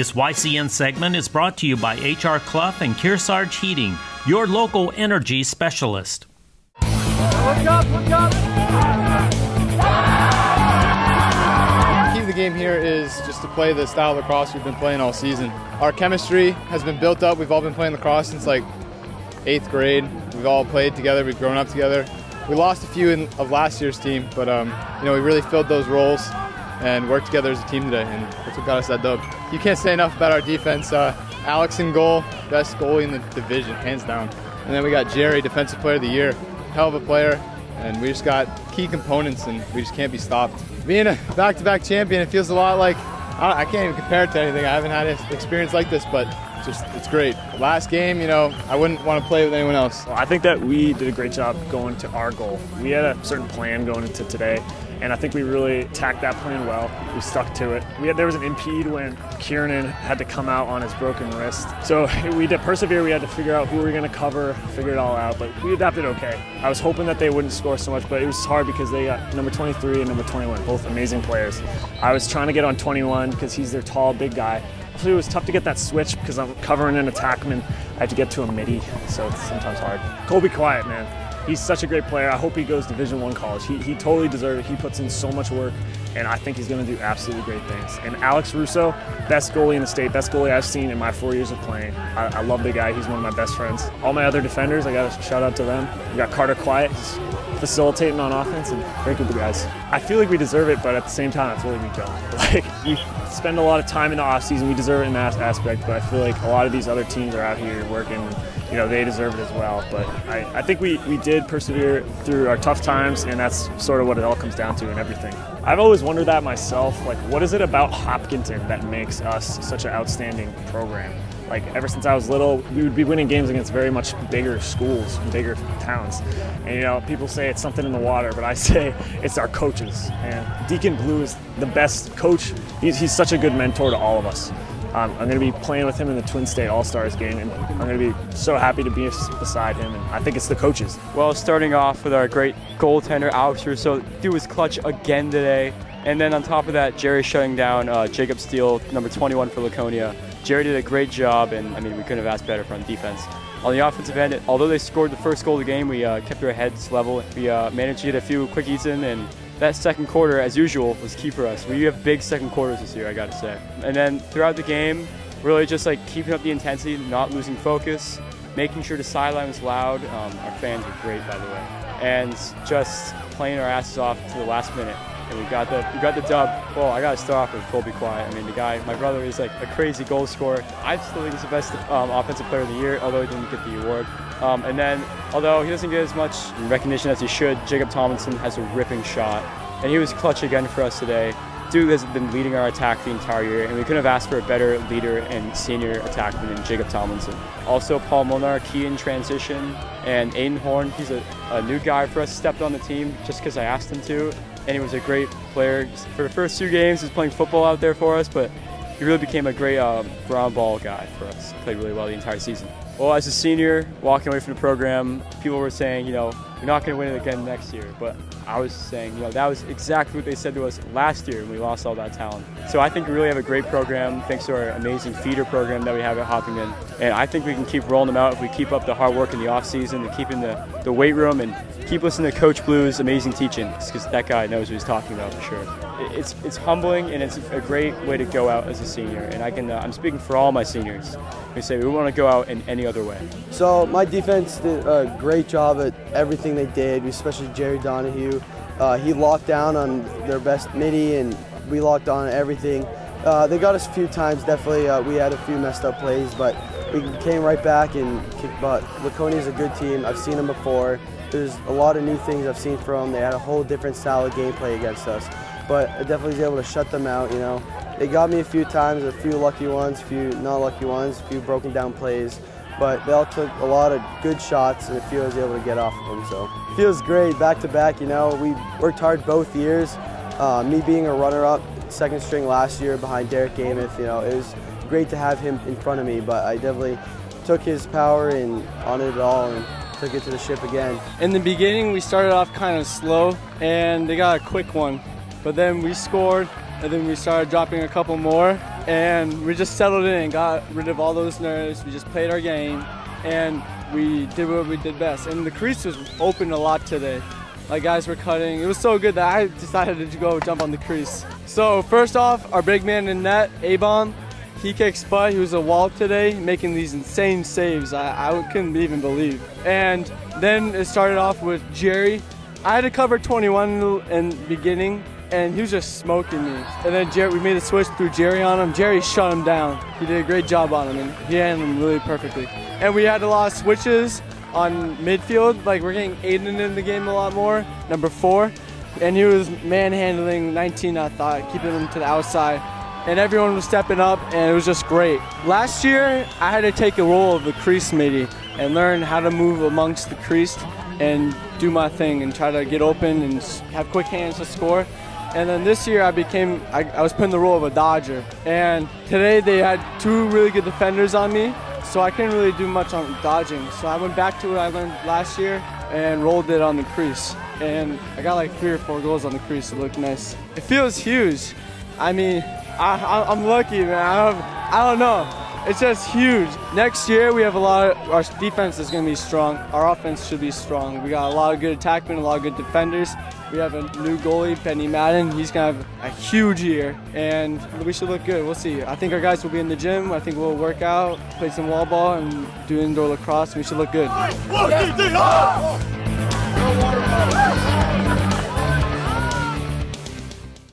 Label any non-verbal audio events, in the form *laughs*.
This YCN segment is brought to you by HR Clough and Kearsarge Heating, your local energy specialist. Look up, look up. The key to the game here is just to play the style of lacrosse we've been playing all season. Our chemistry has been built up. We've all been playing lacrosse since like eighth grade. We've all played together. We've grown up together. We lost a few in, of last year's team, but um, you know we really filled those roles and worked together as a team today, and that's what got us that dub. You can't say enough about our defense. Uh, Alex in goal, best goalie in the division, hands down. And then we got Jerry, defensive player of the year, hell of a player, and we just got key components, and we just can't be stopped. Being a back-to-back champion, it feels a lot like I, I can't even compare it to anything. I haven't had an experience like this, but just it's great. Last game, you know, I wouldn't want to play with anyone else. I think that we did a great job going to our goal. We had a certain plan going into today, and I think we really attacked that plan well. We stuck to it. We had there was an impede when Kieran had to come out on his broken wrist, so *laughs* we did persevere. We had to figure out who we were going to cover, figure it all out, but we adapted okay. I was hoping that they wouldn't score so much, but it was hard because they got number 23 and number 21, both amazing players. I was trying to get on 21 because he's their tall, big guy. It was tough to get that switch because I'm covering an attackman. I have to get to a midi, so it's sometimes hard. Colby Quiet, man. He's such a great player. I hope he goes Division One college. He, he totally deserves it. He puts in so much work, and I think he's going to do absolutely great things. And Alex Russo, best goalie in the state, best goalie I've seen in my four years of playing. I, I love the guy. He's one of my best friends. All my other defenders, I got to shout out to them. We got Carter Quiet. Facilitating on offense and group of guys. I feel like we deserve it, but at the same time, I feel like we don't. *laughs* Like we spend a lot of time in the off season. We deserve it in that aspect, but I feel like a lot of these other teams are out here working. You know, they deserve it as well. But I, I think we, we did persevere through our tough times, and that's sort of what it all comes down to and everything. I've always wondered that myself. Like, what is it about Hopkinton that makes us such an outstanding program? Like ever since I was little, we would be winning games against very much bigger schools, bigger towns. And you know, people say it's something in the water, but I *laughs* say it's our coaches. And Deacon Blue is the best coach. He's, he's such a good mentor to all of us. Um, I'm going to be playing with him in the Twin State All Stars game, and I'm going to be so happy to be beside him. And I think it's the coaches. Well, starting off with our great goaltender Alex Russo, dude was clutch again today. And then on top of that, Jerry shutting down uh, Jacob Steele, number 21 for Laconia. Jerry did a great job, and I mean, we couldn't have asked better from defense. On the offensive end, although they scored the first goal of the game, we uh, kept our heads level. We uh, managed to get a few quickies in, and that second quarter, as usual, was key for us. We have big second quarters this year, I gotta say. And then throughout the game, really just like keeping up the intensity, not losing focus, making sure the sideline was loud. Um, our fans were great, by the way, and just playing our asses off to the last minute and we got the we got the dub. Well, I got to start off with Colby Quiet. I mean, the guy, my brother, is like a crazy goal scorer. I still think he's the best um, offensive player of the year, although he didn't get the award. Um, and then, although he doesn't get as much recognition as he should, Jacob Tomlinson has a ripping shot, and he was clutch again for us today. Dude has been leading our attack the entire year, and we couldn't have asked for a better leader and senior attackman than Jacob Tomlinson. Also, Paul Molnar, key in transition, and Aiden Horn, he's a, a new guy for us, stepped on the team just because I asked him to, and he was a great player. For the first two games, he was playing football out there for us, but he really became a great um, ground ball guy for us. Played really well the entire season. Well, as a senior, walking away from the program, people were saying, you know, you're not going to win it again next year. But I was saying, you know, that was exactly what they said to us last year when we lost all that talent. So I think we really have a great program thanks to our amazing feeder program that we have at Hopkinton. And I think we can keep rolling them out if we keep up the hard work in the off season and keep in the, the weight room and keep listening to Coach Blue's amazing teachings because that guy knows what he's talking about for sure. It's, it's humbling and it's a great way to go out as a senior. And I can, uh, I'm speaking for all my seniors. We say we want to go out in any other way. So my defense did a great job at everything they did, especially Jerry Donahue. Uh, he locked down on their best midi and we locked on everything. Uh, they got us a few times, definitely. Uh, we had a few messed up plays, but we came right back and kicked butt. Laconia is a good team. I've seen them before. There's a lot of new things I've seen from them. They had a whole different style of gameplay against us, but I definitely was able to shut them out, you know. They got me a few times, a few lucky ones, a few not lucky ones, a few broken down plays, but they all took a lot of good shots and a few I was able to get off of them, so. It feels great, back to back, you know. We worked hard both years. Uh, me being a runner-up, second string last year behind Derek Amos, you know, it was great to have him in front of me, but I definitely took his power and on it all and took it to the ship again. In the beginning, we started off kind of slow, and they got a quick one. But then we scored, and then we started dropping a couple more, and we just settled in and got rid of all those nerves. We just played our game, and we did what we did best. And the crease was open a lot today. Like guys were cutting. It was so good that I decided to go jump on the crease. So first off, our big man in net, Abon, he kicks butt. He was a wall today, making these insane saves. I, I couldn't even believe. And then it started off with Jerry. I had to cover 21 in the beginning, and he was just smoking me. And then Jerry, we made a switch through Jerry on him. Jerry shut him down. He did a great job on him, and he handled him really perfectly. And we had a lot of switches on midfield. Like we're getting Aiden in the game a lot more, number four. And he was manhandling 19, I thought, keeping him to the outside. And everyone was stepping up, and it was just great. Last year, I had to take a role of the crease midi and learn how to move amongst the crease and do my thing and try to get open and have quick hands to score. And then this year I became, I, I was put in the role of a Dodger. And today they had two really good defenders on me, so I couldn't really do much on dodging. So I went back to what I learned last year and rolled it on the crease. And I got like three or four goals on the crease. It looked nice. It feels huge. I mean, I, am lucky, man. I don't, I don't know. It's just huge. Next year we have a lot. Of, our defense is going to be strong. Our offense should be strong. We got a lot of good attackmen, a lot of good defenders. We have a new goalie, Penny Madden. He's going to have a huge year, and we should look good. We'll see. I think our guys will be in the gym. I think we'll work out, play some wall ball, and do indoor lacrosse. We should look good.